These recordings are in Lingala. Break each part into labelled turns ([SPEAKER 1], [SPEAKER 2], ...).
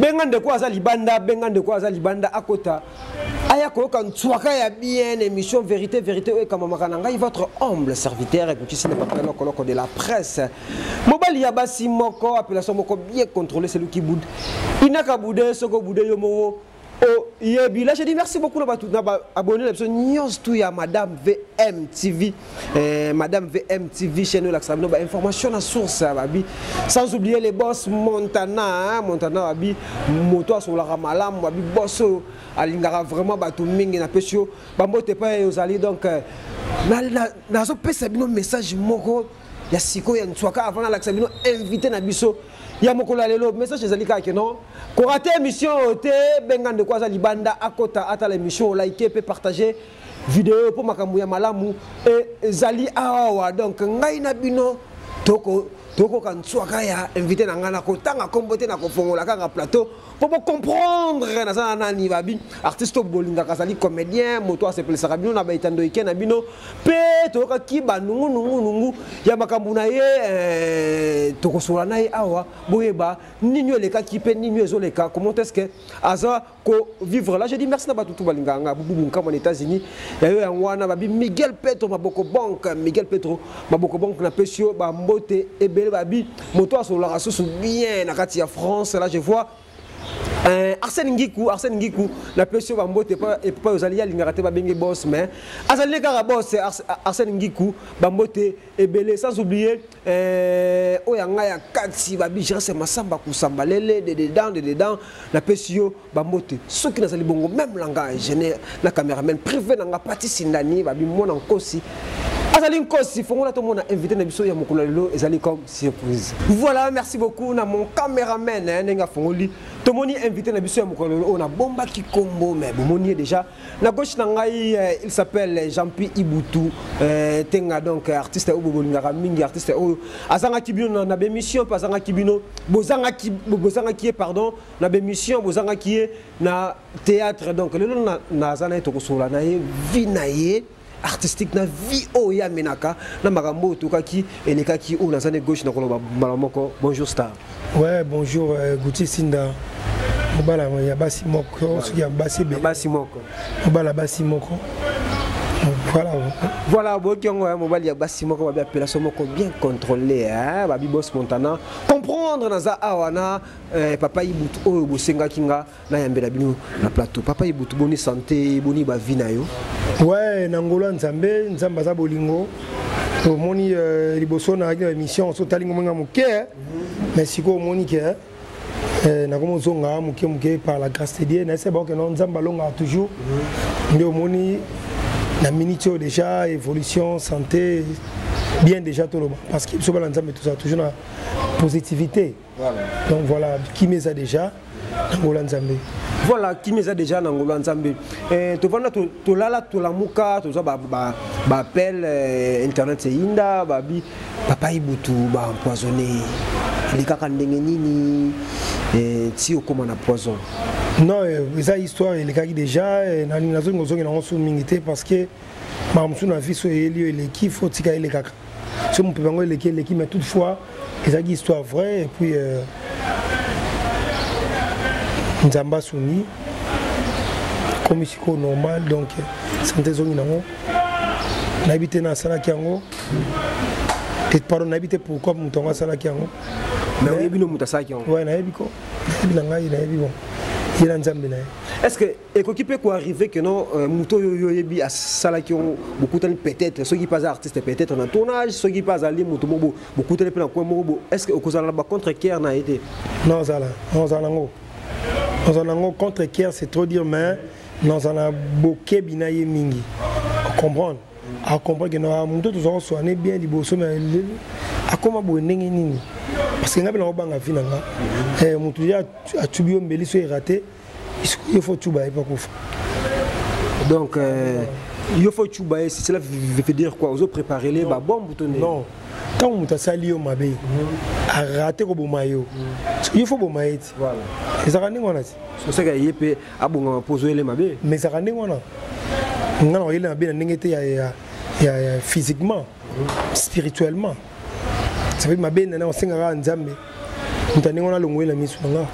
[SPEAKER 1] benga ndeko aza libanda benga ndeko aza libanda akota aya koyoka ntswaka ya bien émission vérité vérité oyo ekamamaka na ngai votre humble serviteur ekokisi na papa lokoloko de la presse mobali ya basi moko appellation moko bien contrôlé celui qui boude inaka boude soko boude yo moko oyebi là je dis merci beaucoup na bato na baabonne na biso nyonso tu ya madame vm tv eh, madame vm tv chaîne olakisa bino bainformation na source ya babi sans oublier les boss montana hein, montana babi moto asololaka malamu babi boss oyo alingaka vraiment bato mingi napesi yo bambote epai ozali donc euh, nazopesa bino message moko ya sikoyo ya nsuaka avant nalakisa bino invité na biso ya mokolo ya lelo message ezali kaka ke non korate émission oyo te benga ndeko aza libanda akota atala émission olaike mpe partage video mpo makambo ya malamu ezali awa donc ngai na bino toko tokoka nsuaka ya invité na ngai nakotanga nkombo te nakofongola kaka plateau po bocomprendre naza na nani babi artiste oyo bolingaka azali comédien moto asepelisaka bino na baetando ike na bino mpe toyokaki banungunungunungu ya makambo na ye eh, tokosola na ye awa boyeba nini elekaki mpe nini ezoleka comment est ce que aza kovivre là je dis merci na bato tu balingaka nga bububu nkama na états-unis yayo yango wana babi miguel petro maboko banque miguel petro maboko banque na pesi yo ba mbote ebele ba bi moto asololaka susu bien na kati ya France là je vois Euh, Arsène Ngikou, Arsène Ngikou, la PSO Bambote, et pas aux alliés, l'ingaraté Babenge Boss, mais Azali Kara Boss, Arsène Ngikou, Bambote, et Belé, sans oublier, euh, Oyangaya Katsi, Babi, Jérôme Massamba, Koussambalele, des dedans, des dedans, la PSO, bambote soki nazali bongo meme langa ingénieur na cameraman privé na nga pati sindani babi mwana nkosi azali nkosi fongola tomona invité na biso ya mokolo ya lelo ezali comme surprise voilà merci beaucoup na mon cameraman eh, ndenge afongoli tomoni invité na biso ya mokolo ya lelo oyo nabombaki nkombo mais bomoni ye déjà na gauche na ngai eh, il s'appelle jean-pi ibutu eh, tenga donc artiste oyo bobolingaka mingi artiste oyo azangaki bino na bémission mpe azangaki bino bozangaki ye pardon na bemission bozangaki ye na théâtre donc lelo naza na ye tokosolola na ye vi na ye artistique na vie oyo ye amenaka na makambo oyo tokaki elekaki oyo naza ne gauche na koloba mbala moko bonjour star
[SPEAKER 2] ouais bonjour euh, gouti sinda mobala ya basi moko soki ya basi ebele
[SPEAKER 1] basi moko
[SPEAKER 2] mobala basi moko voilà
[SPEAKER 1] voilà boyoki yango ya mobali ya basi moko babi appellation moko bien contrôlé babi bos montana comprendre naza awa na Eh, papa ibutu oyo bosengaki nga nayambela bino na plateau papa ibutu boni sante boni bavi na yo
[SPEAKER 2] we na ngolo ya nzambe nzambe aza bolingo omoni eh, liboso nayaki na émission so otali ngomenga moke eh. mais sikoyo omoni ke eh, nakomi ozonga moke moke par la grâce de dieu nayese baoke no nzambe alongaka toujours nde omoni na minute oyo déjà évolution santé bien déjà toloba parce que biso bana nzambe tozala toujours na positivité
[SPEAKER 1] Voilà.
[SPEAKER 2] Donc voilà, kimia eza déjà na ngolo nzambe.
[SPEAKER 1] Voilà, kimia eza déjà na ngolo nzambe. Eh tovanda to tolala tolamuka toza ba ba ba appel eh, internet eyinda babi papa ibutu ba empoisonné. Elekaka ndenge nini eh ti okoma na poison.
[SPEAKER 2] Non, eh, eza histoire elekaki déjà eh, na nazo ngozongi na ngosu mingi te parce que makambo mosusu na viso eyeli yo eleki fo tika elekaka so mopepe yango eleki eleki mais toute fois ezalaki histoire vraie et puis euh, nzambe asuni ekomi sikoyo normal donc sante ezongi nango nayebi te nasalaki yango pardon nayebi te pourquoi moto yango asalaki yango
[SPEAKER 1] nayebi no moto asalaki yango
[SPEAKER 2] nayebi ko nayebi na ngai nayebi bon ye na nzambe na ye
[SPEAKER 1] est ce que ekoki mpe koarrive que non euh, moto oyo yo oyebi asalaki yango bokutani peut-être soki mpe aza artiste peut-être na tournage soki mpe azali moto moko bokutani mpe na coin moko bo est ce que okozala na bacontre care na ye te
[SPEAKER 2] nazala nazala nango nazala nango contre care c'est trop dire mais nazala bokebi na ye mingi ocomprendre acomprendre ke na moto tozwa koswane bien liboso mais akoma boye ndenge nini parce que ngai mpe nakobanga vi na nga eh, moto ya atubi yo mbeli so erate il faut chuba epa kufa
[SPEAKER 1] donc euh, yo faut chuba cela veut dire quoi ozo préparer les ba bombe to
[SPEAKER 2] non ntango moto asali yo mabe mhm. arate koboma yo mhm. ye fo boma ye ti ezalaka ndenge wana ti
[SPEAKER 1] osaka ye mpe abongama mpo ozoyele mabe
[SPEAKER 2] mais ezalaka ndenge wana nga na oyele mabe na ndenge te ya physiquement mhm. spirituellement ça veut mabe nana osengaka nzambe moto ndenge wana alongoli na miso na nga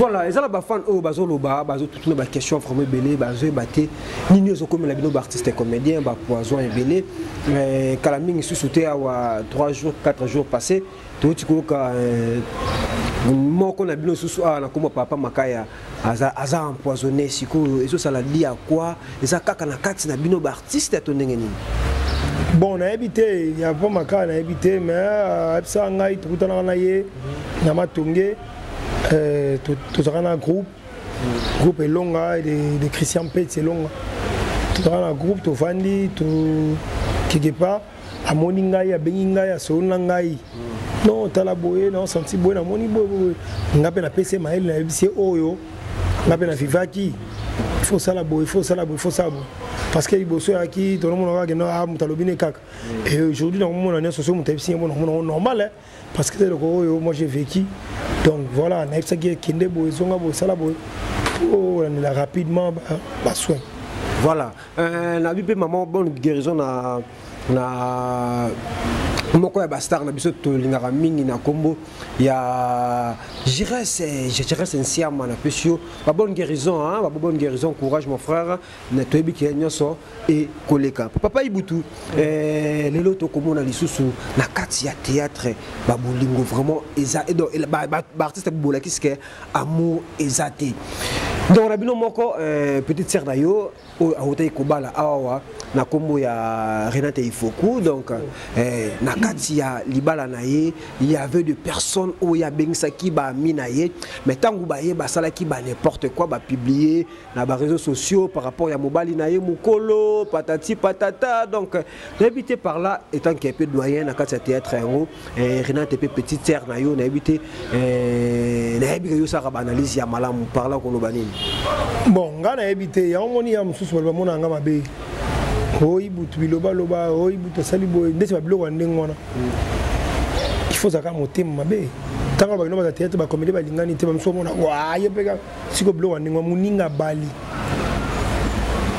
[SPEAKER 1] voilà eza na bafane oyo bazoloba bazotutuna baquestion vraiment ebele bazoyeba te nini oyo ezokomela bino baartiste comédien bapoison ebele eh, kala mingi lisusu te awa 3 jours 4 jours passé touti koyoka eh, moko na bino lisusu awa na kombo papa makaya aza, aza empoisonné sikoyo ezosala li ya kwa eza kaka na kati na bino baartiste ya to ndenge nini
[SPEAKER 2] bon nayebi te ya mpo makala nayebi te mais euh, ayebisaka ngai tokutanaka na ye na matonge euh, tozalaka na groupe groupe elonga de christian pets elonga tozalaka na groupe tovandi quelque part amoni ngai abengi ngai asololi na ngai non tala boye na osanti boye namoni boye ngai mpe napesi ye mayele nayebisi ye oyo ngai mpe navivaki faut sala boye faut sala boye faut sala boye parce que liboso yaki tonomona kaka kenda ah moto alobi ne kaka et aujourd'hui nakomona nyonso soki moto ayebisi ye mpo nakomona ngo normal parce que eloko oyo moi j'ai vécu donc voilà nayebisaki ye kende boye ezonga boye sala boye olandela oh, rapidement basoin
[SPEAKER 1] voilà euh, nabi mpe maman bonne guérison na na moko ya bastar na biso tolingaka mingi na nkombo ya giresse giresse nsiama napesi yo babonne guérison babonne guérison courage mon frère na toyebi ke nyonso ekoleka papa ibutu eh, lelo tokomona lisusu na kati ya théâtre babolingo vraiment eza eh, baartiste ba, ba bolakisi ke amour eza te ndeko na bino moko eh, petite sœur na yo oyo autaki kobala awawa na nkombo ya renate ifoku donc eh, na kati ya libala na ye y avait de personnes oyo abengisaki baami na ye mais ntango baye basalaki ba n'importe quoi bapublie na ba réseaux sociaux par rapport ya mobali na ye mukolo patati patata donc nayebi te par là étant que pe doyen na kati ya théâtre yango eh, renate pe petite sœur na yo nayebi te eh, nayebi ke yo saka ba analyse ya malamu par là koloba nini
[SPEAKER 2] bon nga nayebi te yango moni ya mosusu baloba mona yanga mabe oyi butu bilobaloba oyi butu asali boye ndeti babiloko ya ndenge wana il faut ozalaka motema mabe ntango bakino baza teyate bakomede balingani te bamisusu omona wa ye mpe siko biloko ya ndenge wa moninga abali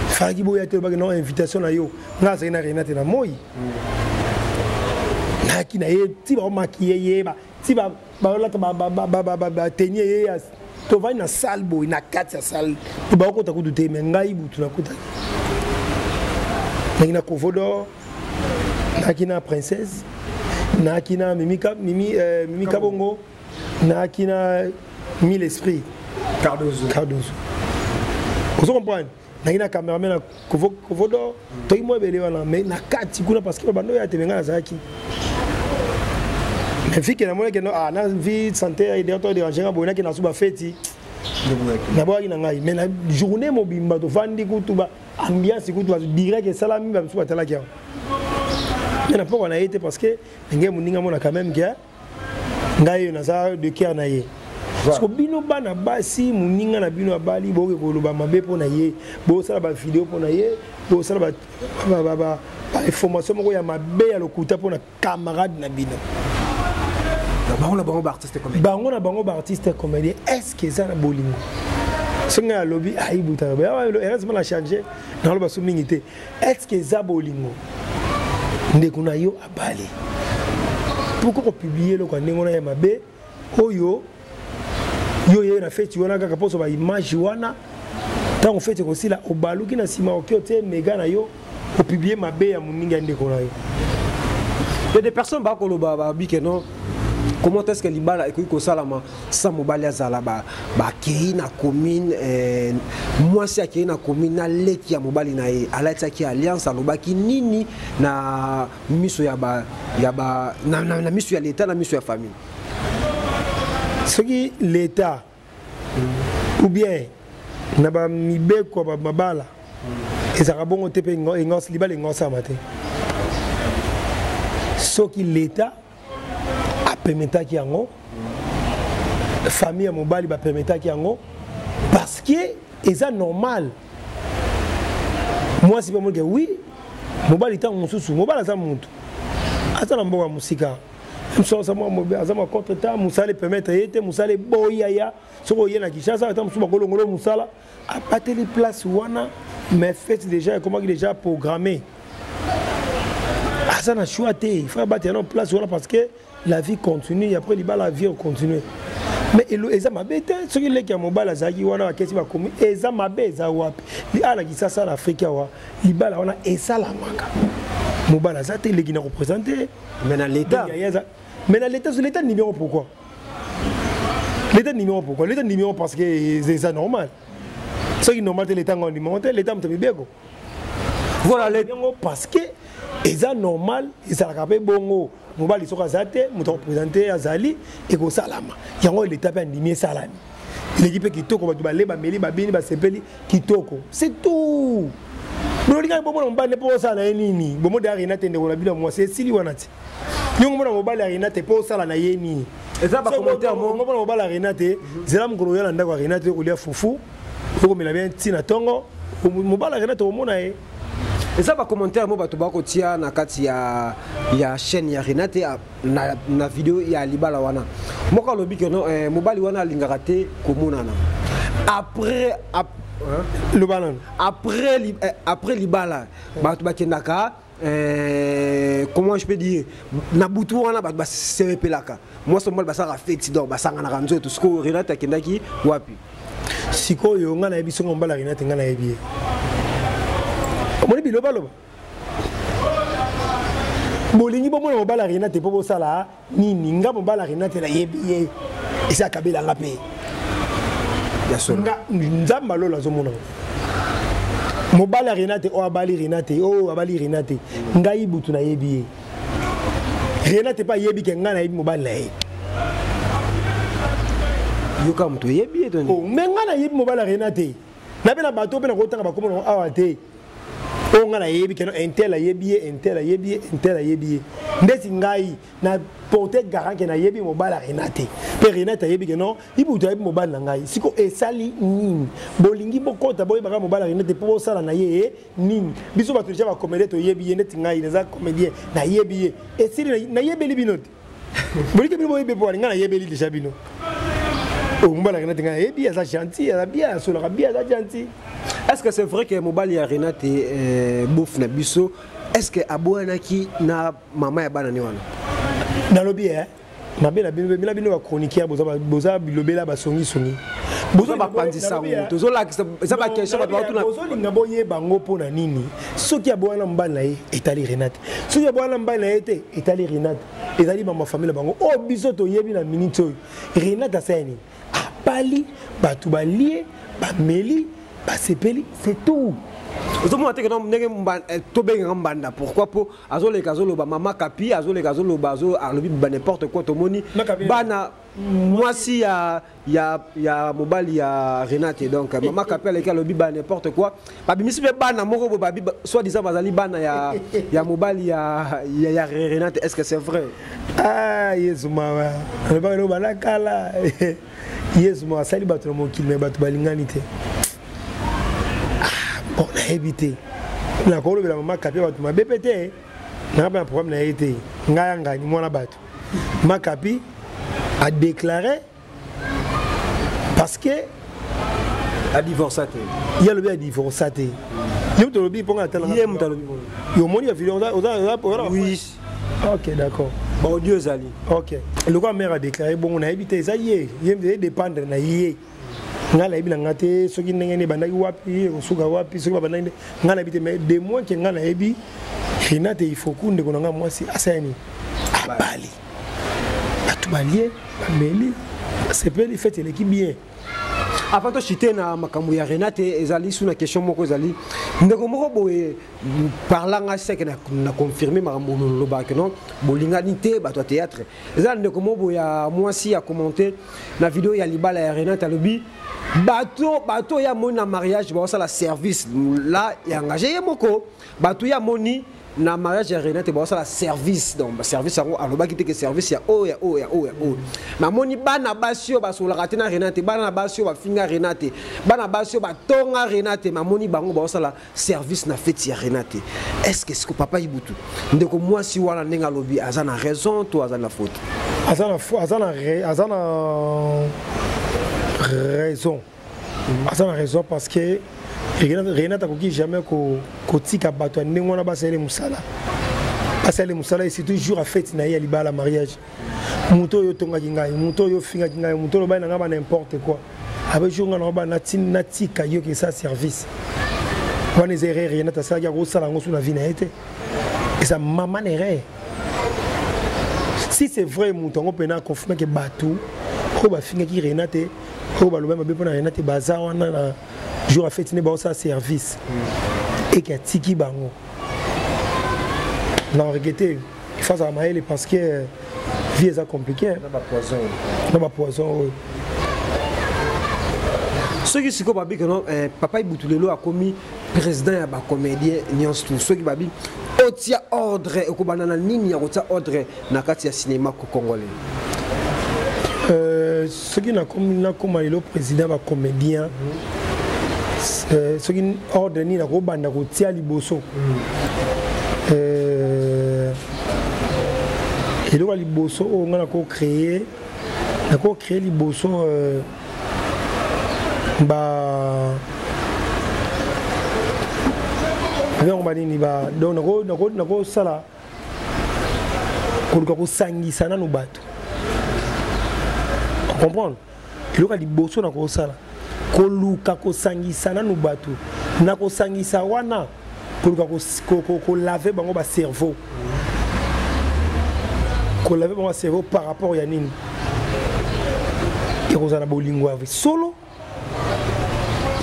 [SPEAKER 2] faki boya te olobaki na invitation na yo ngai azalaki na renate na moi nayaki na ye ti baomakiye ye ti balolaka bateni ye ya tovandi na salle boye na kati ya salle mpo bakokota kutu te mai ngai butu nakotaki nayaki na covodor nayaki na princesse nayaki na mimi kabongo nayaki na mille esprit
[SPEAKER 1] cardozo cardozo
[SPEAKER 2] ozo comprendre nayaki na cameraman na kovodor toki mwa ebele wana mais na kati kuna parce que babando ya temenga nazalaki fike namonaki no ah, na vie santé ya idea to dérange nga boye naki nasu bafeti naboyaki na ngai mais na journée mobimba tofandi kutu ba ambiance kutu ba direct esalami bamisu batalaki yango me na mpokwa na ye te parce que ndenge moninga mona quand même ke ngai yo naza de cœur na ye siko bino bana basi moninga na bino abali boke koloba mabe mpo na ye bosala bavideo mpo na ye bosala bainformation moko ya mabe ya lokuta mpo na camarade na bino
[SPEAKER 1] bango na bango baartiste comédien
[SPEAKER 2] bango na bango baartiste comédien est ce que eza na bolingo soki ngai alobi aibutaka heureusement na change naloba so mingi te est-ce que eza bolingo ndeko na yo abali pourquoi kopublie eloko ya ndenge wana ya mabe oyo yo oyei na feti wana kaka mposo baimage wana ntango feti ekosila obaluki na nsima oke otie mega na yo opublie mabe ya moninga ya ndeko na yo
[SPEAKER 1] ya des personnes bakoloba babike no comment est ce que libala ekoki kosalama sa mobali azala bakei na commune eh, mwasi akei na commune na leki ya mobali na ye alatisaki alliance alobaki nini na miso ya ba, ya ba, na, na, na miso ya leta na miso ya famille
[SPEAKER 2] soki leta ou bien na bamibeko ya bamabala ezalaka bongo te mpe engosi libala engosama te soki leta apermetaki yango famille ya mobali bapermetaki yango parce que eza normal mwasi mpe amonike wi mobali ntango mosusu mobali aza motu aza na mboka mosika msosa aza mwa contre temps mosala epermettre ye te mosala eboyaya soki oye na kinshasa ata mosusu bakolongolo mosala abateli place wana mais fete déjà ekomaki déjà programme aza na choix te il faut abatela na place wana parce que la vie continue et après libala vie continue mais elo eza mabe te soki leki ya mobali azalaki wana bakesi bakomi eza mabe eza wapi awa na kisasa na afrika awa libala wana esalamaka mobali aza te leki na kopresente
[SPEAKER 1] mais na leta
[SPEAKER 2] mais na leta leta ndimi yango pourquoi leta ndimi yango pourkoi leta ndimi yango parce que eza normal soki normal te leta yango andimi yango te leta moto mibeko voilà leta yango parce que eza normal ezalaka mpe bongo mobali soki aza te moto akopresente azali ekosalama yango leta mpe andimi esalami eleki mpe kitoko bato bale bameli babini basepeli kitoko c'est tout bolingaki bomona mobali mpo osala na ye nini bomoda arena te ndeko na bino ya mwasi esili wana ti ndenge omona mobali ya renate mpo osala na ye nini
[SPEAKER 1] eza bacommentaire
[SPEAKER 2] moko omona mobali ya renate zela mokolo oya na ndako ya renate okolia fufu okomela bien ntina ntongo mobali ya renate okomona ye
[SPEAKER 1] eza bacommentaire mo bato bakotia na kati ya, ya chaîne ya renate ya, na, na video ya libala wana moko alobi ke no eh, mobali wana alingaka te komonana après ap, hein?
[SPEAKER 2] loba nano
[SPEAKER 1] après, li, eh, après libala bato bakendaka Euh, comment je peux dire na butu wana bato basepelaka mwasi mobali basalaka feti donc basanganaka nzoto sikoyo renate akendaki wapi
[SPEAKER 2] sikoyo ngai nayebi songo mobali ya renate ngai nayebi ye omoni bilobaloba bolingi bomona mobali ya renate mpo bosala nini nga mobala renate nayebi ye esi akabela nga mpe nga nzambe alola azomona mobali ya renate oyo oh, abali renate oyo oh, abali renate ngai butu nayebi ye renate mpe ayebi ke ngai nayebi mobali na ye
[SPEAKER 1] yoka moto oyebi ye
[SPEAKER 2] me ngai nayebi mobali ya renate nabe na bato mpe nakotanga bakomo nango awa te oyo ngai nayebi keno intel ayebi ye intel ayebi ye intel ayebi ye ndeti ngai na porte garant ke nayebi mobali ya rena te mpe rena te ayebi keno ibutu ayebi mobali na ngai siko esali nini bolingi bokota boyeba kaka mobali ya rena te mpo bosala na ye ye eh, nini biso bato deja bacomédien toyebi ye ndeti ngai naza comédien nayebi ye esili nayebeli bino te bolike bino boyebi mpo alinga nayebeli deja bino oyo oh, mobali ya renate ngai nayebi aza gentil aza bien asolaka bien aza gentil
[SPEAKER 1] est ce que c'est vrai que mobali ya renate euh, bof na biso est ce que aboyanaki na mama ya bana ne wana
[SPEAKER 2] nalobi e mabe na bino bino bino bachroniqueur boza bilobela basongisongi boza bapanzi sango tozolakisa eza baquestion bato batuna
[SPEAKER 1] bozolinga
[SPEAKER 2] boyeba yango mpo na nini soki aboya na mobali na ye etali renate soki aboya na mobali na ye te etali renate ezali mama famille na bango oyo oh, biso toyebi na miniti oyo renate asali nini abali bato balie bameli basepeli c'est tout
[SPEAKER 1] ozomona te ndenge eh, tobengaka mbanda pourquoi mpo azoleka azoloba mama kapi azoleka azoloba alobi ba n'importe quoi tomoni bana mwasi ya ya ya mobali ya renate donc mama kape aleki alobi ba n'importe quoi babimisi mpe bana moko boye babi soit disant bazali bana ya ya mobali ya ya, ya renate est ce que c'est vrai
[SPEAKER 2] ah yesu mawa alobaka eloko balakala yesu mawa asali bato na mokili me bato balingani te ah, bon nayebi te nakolobela mama kape bato mabe mpe te nanga mpe na programme na ye te ngai ya ngani mwana bato makapi adeklare parce que
[SPEAKER 1] adivorsa te
[SPEAKER 2] ye alobi adivorsa te yo moto olobi mpo
[SPEAKER 1] ngai atalaaye moto alobi
[SPEAKER 2] omoni bavideo
[SPEAKER 1] oui
[SPEAKER 2] ok d'accord
[SPEAKER 1] baaudio ezali
[SPEAKER 2] ok lokola mare adeklare bongo nayebi te eza ye ye dépendre na ye ngai nayebi na ngai te soki ndenge nini ebandaki wapi ekosuka wapi soki babandaki nde ngai nayebi te mais de moins ke ngai nayebi renate ifoku ndeko na ngai mwasi asala nini abali bato balie bameli basepeli fete eleki bien
[SPEAKER 1] avant tochite na makambo ya renate ezali su na question moko ezali ndeko moko boye parla ngai seke na confirme makambo olobaki no bolingani te bato ya théâtre eza ndeko mobo ya mwasi ya commente na video ya libala ya renate alobi bato bato ya moni na mariage baosala service la ya engage ye moko bato ya moni na mariage ya renate baosala service donc service yango alobaki te ke service ya oyo ya oyo ya oyo ya oyo namoni bana basi oyo basololaka te na renate bana basi oyo bafinga renate bana basi oyo batonga renate mamoni bango baosala service na feti ya renate est ce que siko papa ibutu ndeko mwasi wana ndenge alobi aza na raison to aza na faute
[SPEAKER 2] aza na aza na aza na raison aza na raison parce que renate akoki jamais kotika bato ya ndenge wana basaleli mosala basaleli mosala e surtout jour ya feti na ye ya libala mariage moto oyo otongaki ngai moto oyo ofingaki ngai moto olobaki na ngai ba n'importe quoi ape jour ngai naoba natika yo kesa service wana eza erreur ye nati asalaki akosala yango so na vie na ye te eza mama na erreur si c'est vrai moto yango mpena akonfirmeke bato oyo bafingaki rena te oyo balobai mabe mpona rena te baza wana na jour afeti nde baosala service eke atiki bango na regete il faut azala mayele parce que euh, vie eza compliqué hein. na bapoison oyo
[SPEAKER 1] soki sikoyo babi keno eh, papa ibutu lelo akomi président ya bacomédien nyonso tu soki babi otia ordre ekobanda na nini ya kotia ordre na kati ya cinéma congolais
[SPEAKER 2] euh, soki nakoma lelo président ba comédien euh, soki ordre nini nakobanda kotia liboso euh, eloko ya liboso oyo ngai nakocree nakocree liboso euh, ba yango banini ba donc nakosala koluka kosangisa nano bato comprendre eloko ya liboso na kosala koluka kosangisa nano bato na kosangisa wana koluka kolave bango bacerveau kolave bango bacerveau par rapport ya nini ekozala bolingo ya solo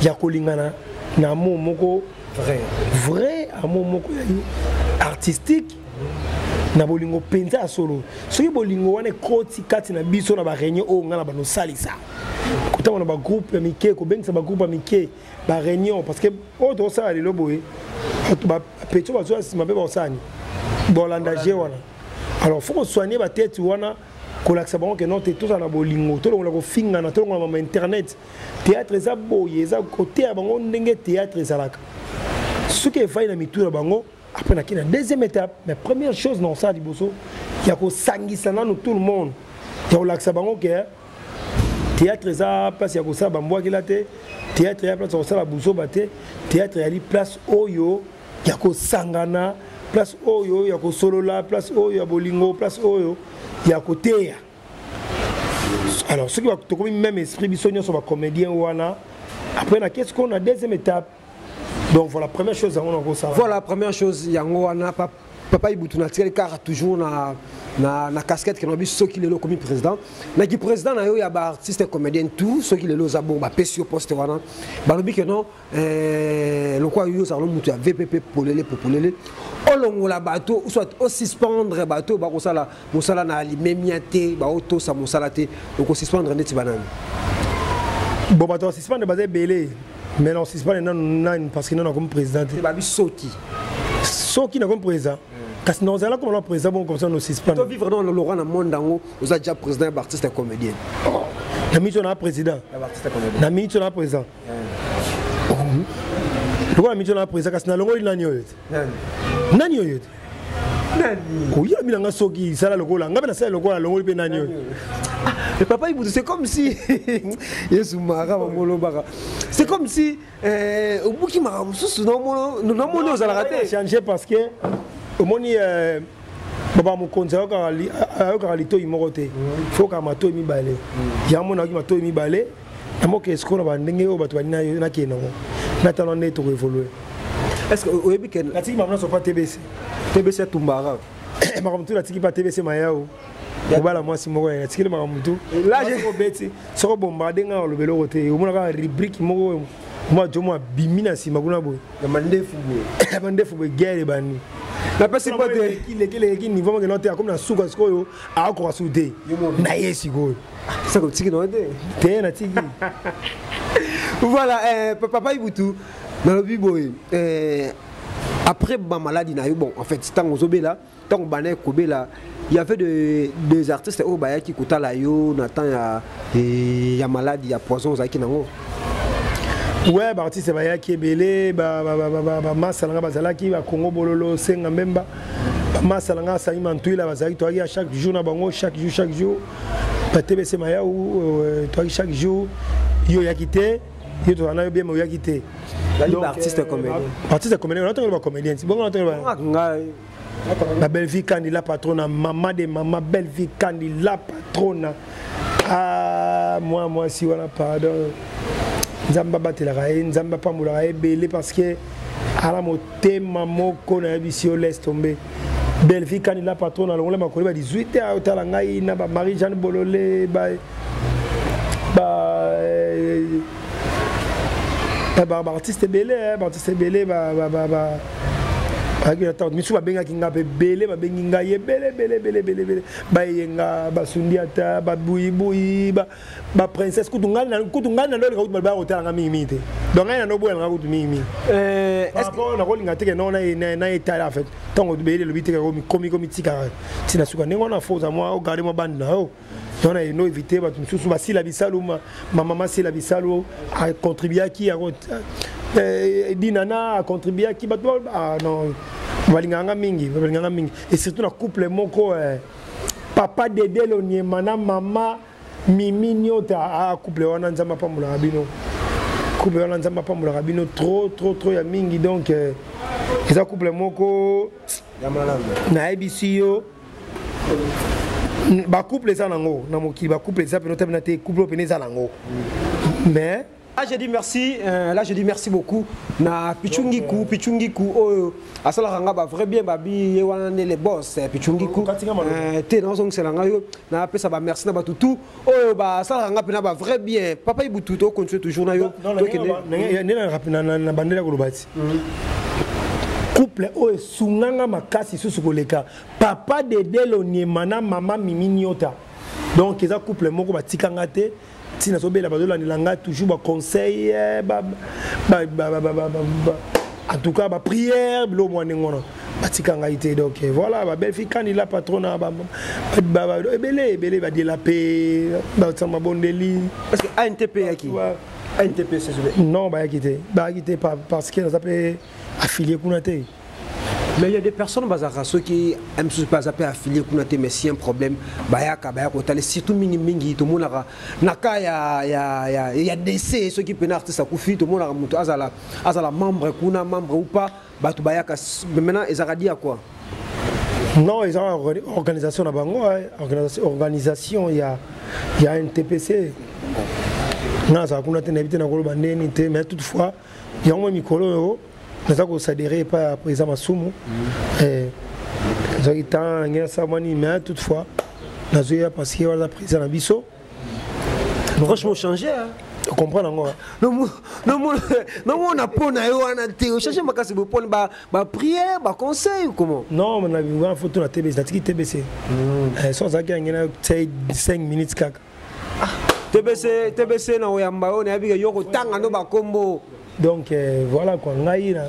[SPEAKER 2] ya kolingana na amour moko
[SPEAKER 1] vrai
[SPEAKER 2] vrai amour moko ya artistique na bolingo mpenza ya solo soki bolingo wana ekoti kati na biso na bareunion oyo ngai na banosalisa kotanga na bagroupe ya mike kobengisa bagroupe ya mike bareunion parce que oyo tokosala lelo boye bato bapetio bazwa nsima mpe bakosala nini bolanda je wana alors faut kosoigne batete wana kolakisa bango ke non te tozala na bolingo tolongola kofingana tolongola mama internet théâtre eza boye eza koteya bango ndenge théâtre ezalaka soki efai na mitu na bango après naki na deuxième étape mais première chose na kosala liboso ya kosangisa nanu tout le monde ya kolakisa bango ke théâtre eza place ya kosala bambwakela te théâtre ya place ya kosala buzoba te théâtre eyali place oyo ya kosangana place oyo ya kosolola place oyo ya bolingo place oyo ya koteya alors soki tokomi même esprit biso nyonso bacomédien wana après na qu'est-ce qu'on a deuxième étape donc voilà première chose yango nakosala
[SPEAKER 1] voilà première chose yango wana papa papa ibutu natikali kaka toujours na, na, na casquette kena biso soki lelo okomi président na kiprésident na yo ya baartiste comédien tout soki lelo oza bongo bapesi yo poste wana balobi keno Eh, lokola yo ozala moto ya vpp polele popolele olongola bato soit osuspendre bato bakosala mosala na limemia te baotosa mosala te okosuspendre ndeti banani
[SPEAKER 2] bon bato basuspendre baza ebele mais na osuspendre nanu nani parce que nanu akomi président te
[SPEAKER 1] babi soki
[SPEAKER 2] soki nakomi président kasi na ozala komona président bongo comme ça na osuspendre
[SPEAKER 1] vivre dans le lora na monde yango oza déjà président ya baartiste ya comédien
[SPEAKER 2] na miniti oyo na président na miniti oyo na président lokola mito na président kasi nalongoli nani oyo te nani oyo te koya bina nga soki sala lokola nga mpe nasala lokola alongoli mpe nani oyo
[SPEAKER 1] ah, papa ibutu c'est comme si yesu maka bango olobaka c'est comme si eh, obuki maka mosusu namoni ozalaka te
[SPEAKER 2] change parce que omoni eh, baba mokonzi ayokaka litoi moko te mm. foka matoi mibale mm. yango monaki matoi mibale na mboka esiko na bandenge oyo bato balina nakei nango na talo nde tokoevolue
[SPEAKER 1] est-ce que oyebi ke
[SPEAKER 2] natiki mama naso pa tbc
[SPEAKER 1] tbc atumbaka
[SPEAKER 2] makambo tu natiki pa tbc mayao kobala mwasi moko ya natikeli makambo tu obeti soko bomba denga oloba eloko te omona kaka rubrike moko oyo mwa jo mwa bimi na nsima kuna boye
[SPEAKER 1] ya mandefu boye
[SPEAKER 2] ya mandefu boye guerre ebandi
[SPEAKER 1] napesi mpo te
[SPEAKER 2] lekeleki niveau mokeno te akomi na suka sikoyo akoka su te na ye sikoyo
[SPEAKER 1] saka otiki nao te
[SPEAKER 2] te natiki
[SPEAKER 1] voilà eh, papa ibutu nalobi boye eh, après bamaladi na yo bon en fait ntango ozobela ntango bana ekobela y avait de, des artistes oyo bayaki kotala yo na temps ya, eh, ya maladi ya poison ozalaki nango
[SPEAKER 2] ouais baartiste bayaki ebele bamasa na ngai bazalaki bakongo bololo senga mbemba bamasa na ngai asali mantuila bazalaki toyaki ya chaque jour na bango chaque jour chaque jour batebese mayau euh, toyaki chaque jour yo oyaki te yo tozala nayo bema oyaki te
[SPEAKER 1] artiste
[SPEAKER 2] euh, comédien natongela bacomédien bongo natongela la belle vie kandi la patrona mama de mama belle vie kandi la patrona ah, moi moi si wana pardon nzambe abatelaka ye nzambe apambolaka ye ebele parce que ala motema moko nayebisi yo laisse tombe Bellevue kani la patronne alongola makolo ba 18 heures otala ngai na ba Marie Jeanne Bolole ba ba eh, ba ba artiste ebele eh, ba artiste ebele ba ba ba ba akilata misu babengaki nga mpe ebele babengi ngai ebele ebele ebele ebele baye nga basundi ata babuyibuyi ba princesse kutu ngai na kutu ngai na loli kutu malba kotala nga mingi mingi te donc ngai na no boya nga kutu mingi mingi euh est-ce que na kolinga te que non na na na etala en fait tango to beyele lobi te que komi komi komi tika tina suka ningo na foza moi au garder moi bande na yo donc na no éviter ba mususu ba sila bisalu ma maman sila bisalu a contribuer qui a euh, dinana a contribuer qui ba ah non balinganga mingi balinganga mingi et surtout na couple moko euh, papa dede loniema na mama mimi niota a ah, couple wana nzambe apambolaka bino couple wana nzambe apambolaka bino trop trop trop ya mingi donc eh, eza couple moko nayebisi yo bacouple eza nango na mokili bacouple eza pene otamina te couple oyo pene eza nango mais
[SPEAKER 1] Là je dis merci, euh, là je dis merci beaucoup na Pichungiku, euh, Pichungiku oyo asala kanga ba vrai bien babi ye wana ne les boss eh, Pichungiku. Euh, te na zong selanga yo na pesa ba merci na batu tout oyo ba sala kanga pena ba vrai bien. Papa Ibutu to continue toujours na yo.
[SPEAKER 2] Non, non, na na bandela ko lobati. couple oyo esunganga makasi susu koleka papa dedelo niema na mama mimi niota donc eza couple moko batikanga te ntina azobela bazolandela ngai toujours baconseil eh, en tout cas baprière bilo mwa ndenge wana batika ngai te donc eh, voilà babelle fille kanila patrona ebele ebele badiela mpe batia mabondeli
[SPEAKER 1] parce que antp yaki antp
[SPEAKER 2] non bayaki te bayaki te parce que naza mpe affilié kuna te
[SPEAKER 1] mais il y a des personnes bazalaka soki mosusu mpe aza mpe affilie kuna te mais si un problème bayaka baya kotala surtout mingimingi tomonaka na cas ya, ya, ya, ya dese soki mpena artiste akufi tomonaka moto azala, azala membre kuna membre ou pas bato bayaka maintenant ezalaka dia quoi
[SPEAKER 2] non eza organisation na bango organisation ya, ya ntpc nazala kuna te nayebi te nakoloba ndeni te mais toutefois yango moi mikolo oyo naza kosadere epai ya président masumu ezalaki temps ngai nasalamani mais toutefois nazoya parce que wana président na biso
[SPEAKER 1] franchement change
[SPEAKER 2] comprendre yango
[SPEAKER 1] nomona mpo na yo wana te ochange makasi boponi baprière baconseil comment
[SPEAKER 2] non na bingana foto na tebc natiki tebc so azalaki yange na 5 minutes kaka
[SPEAKER 1] tebese tebese na oyamba yo nayebi ke yo kotanga ndo bakombo
[SPEAKER 2] donc euh, voilà quoi ngai na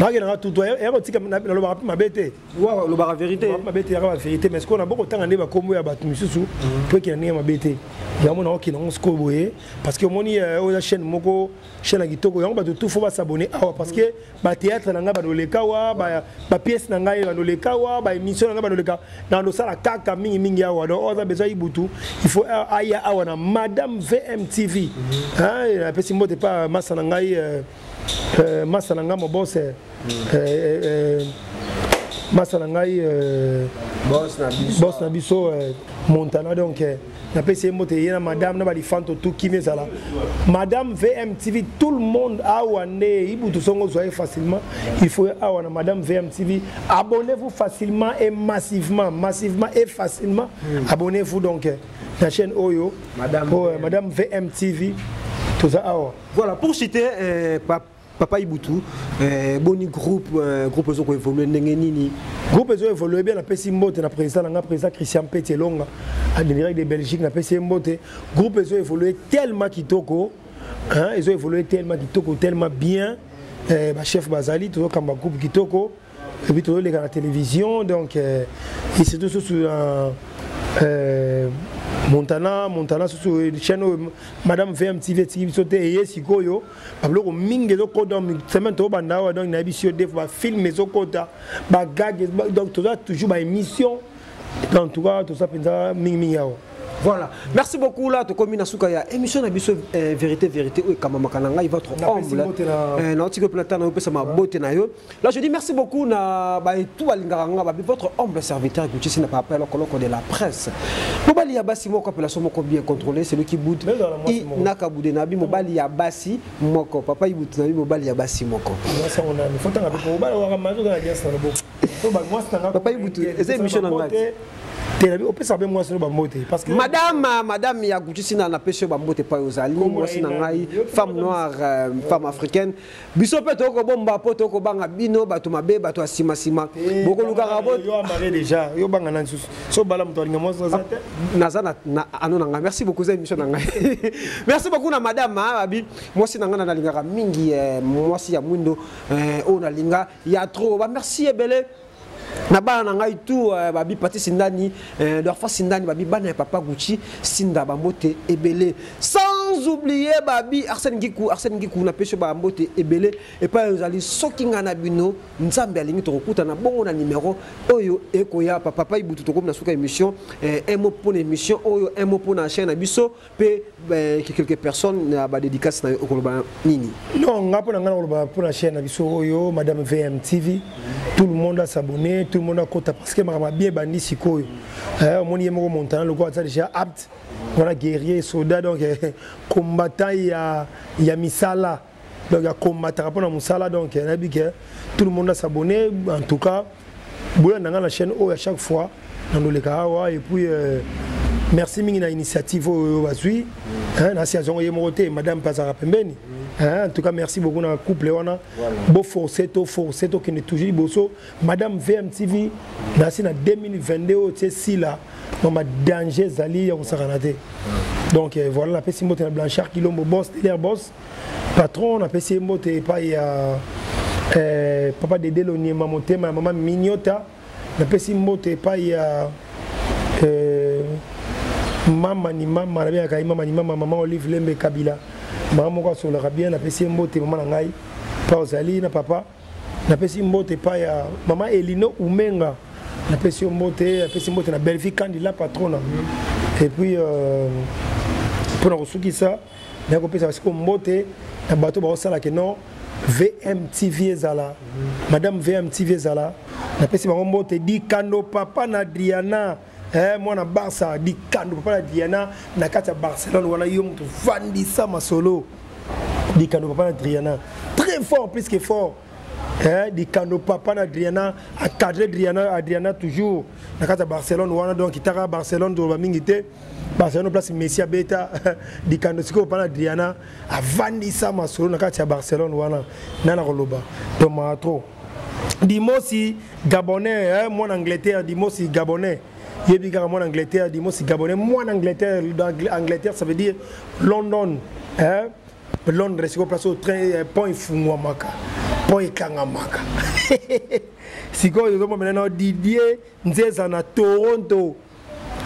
[SPEAKER 2] nakenaka tutu ya kotika nalobaka mpe mabe te
[SPEAKER 1] olobaka verité
[SPEAKER 2] mabe te yaka baverité mais sikoyo na bokotanga nde bakombo ya bato mosusu mhm. mpo ekenda ndenge mabe te yango nakokenda yango sikoyo boye parce que omoni euh, oyo eza chaîne moko chaîne ya kitoko yango bato tu fo basabone awa parce que ba théâtre na ngai bandoleka wa ba pièce na ngai bandoleka wa ba émission na ngai bandoleka na ndosala kaka mingi mingi awa donc oza besoin ibutu il faut aya awa na madame VMTV hein apesi mbote pa masa na ngai euh, euh, masa na ngai mobose euh, euh, euh, masa na ngai euh, boss na biso euh, montana donc euh, napesi ye mbote ye na madame na balifanto tu kimi ezala madame vmtv tout le monde awa nde ibutu songo ozwa ye facilement il faut awa na madame vmtv abonnez vous facilement et massivement massivement et facilement mm. abonnez vous donc euh, na chaîne oyo madame, oh, euh, madame vmtv toza awa
[SPEAKER 1] voilà pour citer euh, papa papa ibutu eh, boni groupe eh, groupe ezo koévolue ndenge nini
[SPEAKER 2] groupe ezo évolue bien napesi mbote na président na nga président christian pete elonga adirect de belgique napesi ye mbote groupe ezo évolue tellement kitoko ezo évolue tellement kitoko tellement bien eh, bachef bazali tozokamba groupe kitoko Et puis toujours les gars à la télévision, donc euh, et surtout sur euh, euh, Montana, Montana sur euh, chaîne euh, Madame VM TV TV sauté et sikoyo, Pablo ko mingi zo ko dans semaine to banda wa donc na bisio def ba film zo ko ta ba gag donc toujours toujours ba émission. En tout cas, tout ça penza mingi mingi yao.
[SPEAKER 1] Voilà. Merci beaucoup là, tokomi na suka ya émission na biso euh, vérité vérité oyo ekamamaka na ngai votre omble. Euh, na otiki opela tana opesa mabote na yo. Là, je dis merci beaucoup na Baetou Alinganga, votre humble serviteur qui ici n'a pas appelé au de la presse. Mobali ya basi moko appellation moko bien contrôlée, celui qui boude. I naka boude nabi mobali ya basi moko. Papa il boude nabi mobali ya basi moko.
[SPEAKER 2] Ça on a, il faut t'en avoir mobali wa mazo na bien ça le beau.
[SPEAKER 1] Papa il boude, c'est émission na ngati.
[SPEAKER 2] telabi opesa mpe mwasi no bambote madame euh,
[SPEAKER 1] madame ya gucisi na napesi yo bambote epai ozali mwasi na ngai femme noire euh, femme africaine biso pe tokoki kobomba po tokoki kobanga bino bato mabe bato ya
[SPEAKER 2] sima sima eh, bokolukaka
[SPEAKER 1] naza na ano na ngai merci beaucoup eza émission na ngai merci beaucoup na madame ah, abi mwasi na ngai nalingaka mingi eh, mwasi ya mwindo eh, oyo nalinga ya trop ba merci ebele na bana na ngai tu uh, eh, babi pati sindani uh, eh, dorfa sindani babi bana ya papa gucci sinda bambote ebele sans oublier babi arsène ngiku arsène ngiku na pesho bambote ebele epai ozali soki ngai na bino nzambe alingi tokokutana bongo na nimero oyo ekoya papa ibutu tokomi na suka émission uh, eh, mo mpo na émission oyo mo mpo na chaine na biso mpe eh, quelques personnes na badédicace na yo okoloba nini
[SPEAKER 2] non nga mpo na ngai nakoloba mpo na chaîne na biso oyo madame vmtv tout le monde asabonne tout le monde akota parce que makambo abie ebandi sikoyo eh, omoni ye moko montana lokola aza déjà apte wana guerrier soda donc eh, combattant ya, ya misala donc ya combataka mpona mosala donc nayebi ke tout le monde asabonne en tout cas boya na ngai na chaîne oyo à chaque fois nandoleka awa et puis euh, merci mingi na initiative oyo bazwi nasi ya zongo ye moko te madame pazaka pembeni en tout cas merci beaucoup na couple wana boforce to force tokende toujours liboso madame vmtv nasi na 2022 oyo tie sila mama danger ezali ya kosakana te donc euh, voilà napesi mbote na blanchard kilombo bos deler bos patron napesi ye mbote epai ya eh, papa dede loniema motema ya mama miniota napesi mbote epai ya eh, mama ni mama nabengaka ye mama ni mama mama olive lembe kabila mama moko asololaka bien napesi ye mbote mama na ngai pa ozali na papa napesi mbote epai ya mama elino umenga napesi yo mbote apesi mbote na bellevie kandi la patrona et puis euh, mpo na kosukisa naye kopesa basiko mbote na bato bakosala ke non vmtv ezala madame vmtv ezala napesi bango mbote dikando papa na adriana eh, mwana barça dikando papa na diana na kati ya barcelone wana yo moto vandisa masolo dikando papa na diana très fort plus que fort eh, dikando papa na adriana acadre adriana, adriana toujours na kati ya barcelone wana donc itaka barcelone toloba mingi te barcelone place messi abeta dikando sikoyo papa na adriana avandisa masolo na kati ya barcelone wana nana koloba tomara trop dimosi gabonais eh, mwana angleterre dimosi gabonais yebi kaka mwana angleterre dimosi gabonais mwana angleterre angleterre ça veut dire london eh, londres sikoyo place oyo train eh, pont efungwamaka pont ekangamaka sikoyo ozomomela na didier nzeza na toronto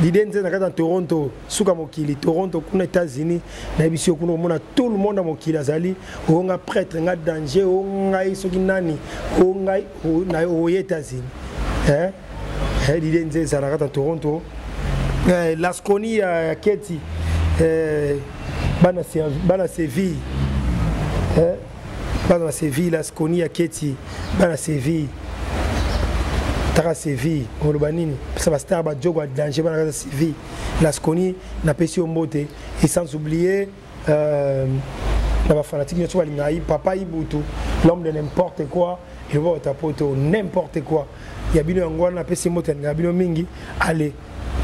[SPEAKER 2] dide nzela na kati na toronto suka mokili toronto kuna états-unis nayebi si yo kuna komona tout le monde ya mokili azali oyo nga prêtre nga danger oyo ngai soki nani oyo ngai oye états-unis eh? eh, dide nzela ezala na kati na toronto eh, lasconi ya, ya keti eh, bana, bana seville eh? bana na Séville la Sconi ya Keti bana Séville taka Séville oloba nini pesa ba star ba jogo ya danger bana kaka Séville la Sconi na pesi yo mbote et sans oublier euh, na ba fanatique nyoso balinga yi papa Ibutu l'homme de n'importe quoi et bo ta poto n'importe quoi ya bino yango wana pesi mbote ya bino mingi allez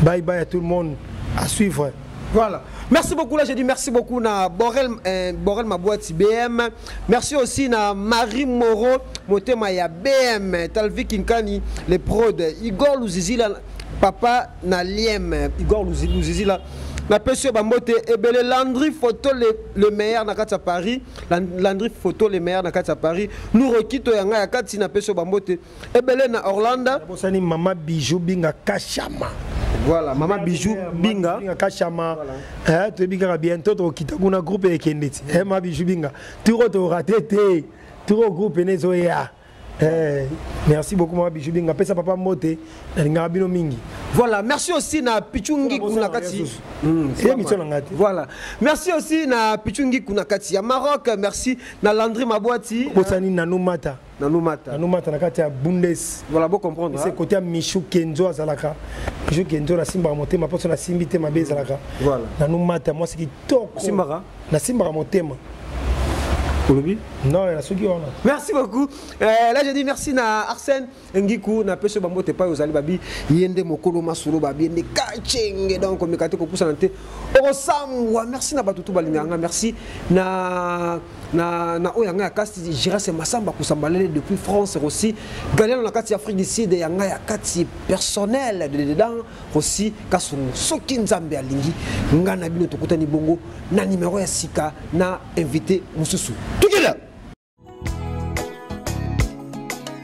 [SPEAKER 2] Bye bye à tout le monde à suivre.
[SPEAKER 1] Voilà. Merci beaucoup là, j'ai dit merci beaucoup na Borel euh, Borel ma boîte BM. Merci aussi na Marie Moreau, motema ya BM, Talvi Kinkani, les prod, Igor Luzizila, papa na Liem, Igor Luzizila. Na pesio bambote ebele Landry photo le, le meilleur na kati ya Paris, Landry photo le meilleur na kati ya Paris. Nous rekito yanga ya kati na pesio bambote. ebele na orlanda
[SPEAKER 2] bosani mama bijou binga kashama
[SPEAKER 1] voilà mama bijou binga
[SPEAKER 2] kashama voilà. eh, toyebi kaka bientôt tokokita kuna groupe ekende ti eh, mama bijou binga turo torate te turo groupe ene ezoya Eh, merci beaucoup mama bijou binga pesa papa mbote nalingaka bino mingi
[SPEAKER 1] voilà merci aussi na pichungi
[SPEAKER 2] kuna
[SPEAKER 1] kati
[SPEAKER 2] hmm,
[SPEAKER 1] ye mitio
[SPEAKER 2] na
[SPEAKER 1] ngai
[SPEAKER 2] te
[SPEAKER 1] voilà merci aussi na pichungi kuna kati ya maroc merci na landri mabwati
[SPEAKER 2] bosani nanu mata
[SPEAKER 1] na numata
[SPEAKER 2] na numata na kati ya bundes
[SPEAKER 1] voilà bo comprendre c'est
[SPEAKER 2] côté ya Michou Kenzo azalaka Michou Kenzo na simbaka motema poso na simbi te mabe ezalaka
[SPEAKER 1] voilà
[SPEAKER 2] na numata moi c'est kitoko
[SPEAKER 1] simbaka
[SPEAKER 2] na simbaka motema
[SPEAKER 1] olobi
[SPEAKER 2] non na soki wana
[SPEAKER 1] merci beaucoup euh, là je dis merci na arsène ngiku na peso bambo te pai ozali babi ye nde mokolo masolo babi ye nde kachenge donc omeka te kopusana te okosambwa merci na bato tu balingaka nga merci na na, na oyo ya ngai ya kati girase masamba kusambalele depuis france rosi galiano na kati ya afrique du sud ya ngai ya kati personnel de dedans rosi kasungu soki nzambe alingi ngai na bino tokutani bongo na nimero ya sika na invité mosusu tukila